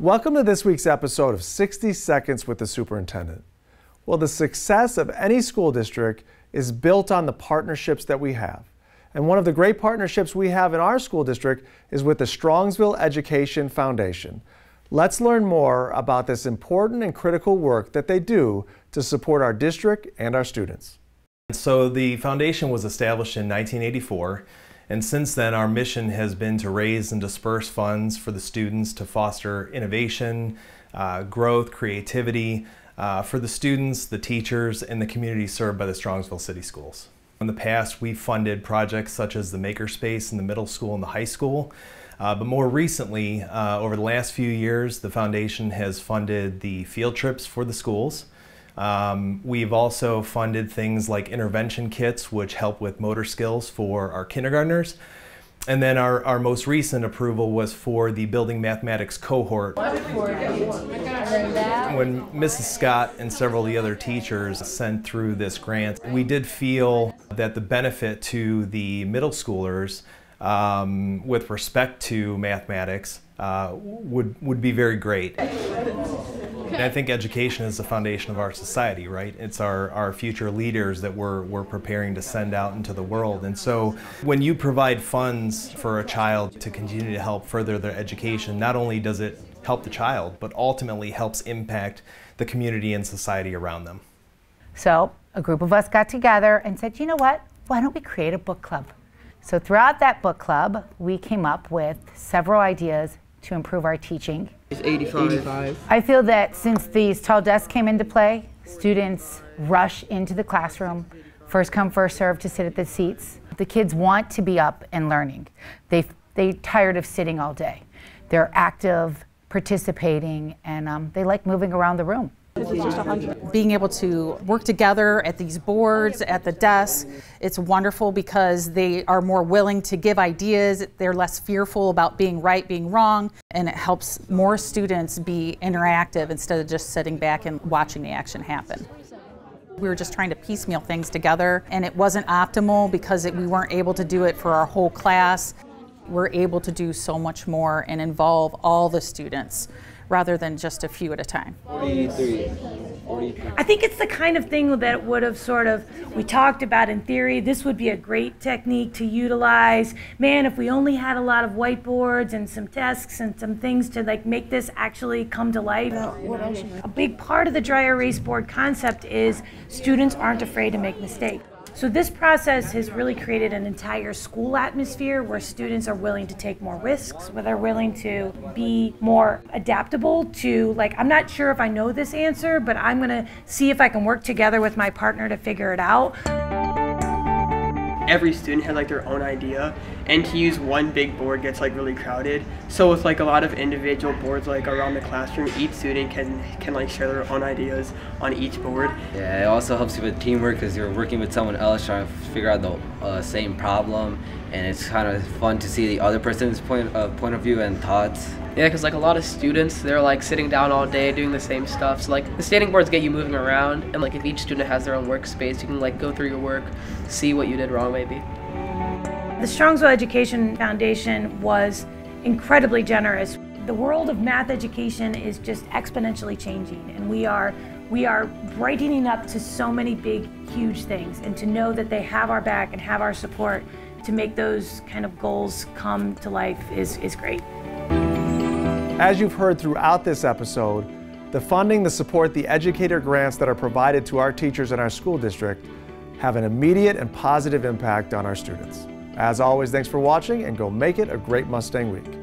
Welcome to this week's episode of 60 Seconds with the Superintendent. Well, the success of any school district is built on the partnerships that we have. And one of the great partnerships we have in our school district is with the Strongsville Education Foundation. Let's learn more about this important and critical work that they do to support our district and our students. So the foundation was established in 1984 and since then, our mission has been to raise and disperse funds for the students to foster innovation, uh, growth, creativity uh, for the students, the teachers, and the community served by the Strongsville City Schools. In the past, we've funded projects such as the Makerspace in the middle school and the high school. Uh, but more recently, uh, over the last few years, the foundation has funded the field trips for the schools. Um, we've also funded things like intervention kits, which help with motor skills for our kindergartners. And then our, our most recent approval was for the building mathematics cohort. When Mrs. Scott and several of the other teachers sent through this grant, we did feel that the benefit to the middle schoolers um, with respect to mathematics uh, would, would be very great. And I think education is the foundation of our society, right? It's our, our future leaders that we're, we're preparing to send out into the world. And so when you provide funds for a child to continue to help further their education, not only does it help the child, but ultimately helps impact the community and society around them. So a group of us got together and said, you know what? Why don't we create a book club? So throughout that book club, we came up with several ideas to improve our teaching. It's 85. 85. I feel that since these tall desks came into play, students rush into the classroom, first come, first serve to sit at the seats. The kids want to be up and learning. They, they're tired of sitting all day. They're active, participating, and um, they like moving around the room. Being able to work together at these boards, at the desk, it's wonderful because they are more willing to give ideas. They're less fearful about being right, being wrong, and it helps more students be interactive instead of just sitting back and watching the action happen. We were just trying to piecemeal things together, and it wasn't optimal because it, we weren't able to do it for our whole class. We're able to do so much more and involve all the students rather than just a few at a time. 43. 43. I think it's the kind of thing that would have sort of, we talked about in theory, this would be a great technique to utilize. Man, if we only had a lot of whiteboards and some desks and some things to like make this actually come to life. A big part of the dry erase board concept is students aren't afraid to make mistakes. So this process has really created an entire school atmosphere where students are willing to take more risks, where they're willing to be more adaptable to like I'm not sure if I know this answer, but I'm going to see if I can work together with my partner to figure it out. Every student had like their own idea and to use one big board gets like really crowded so with like a lot of individual boards like around the classroom each student can can like share their own ideas on each board yeah it also helps you with teamwork because you're working with someone else trying to figure out the uh, same problem and it's kind of fun to see the other person's point uh, point of view and thoughts. Yeah, because like a lot of students, they're like sitting down all day doing the same stuff. So like the standing boards get you moving around, and like if each student has their own workspace, you can like go through your work, see what you did wrong maybe. The Strongsville Education Foundation was incredibly generous. The world of math education is just exponentially changing, and we are we are brightening up to so many big, huge things. And to know that they have our back and have our support to make those kind of goals come to life is, is great. As you've heard throughout this episode, the funding, the support, the educator grants that are provided to our teachers in our school district have an immediate and positive impact on our students. As always, thanks for watching and go make it a great Mustang week.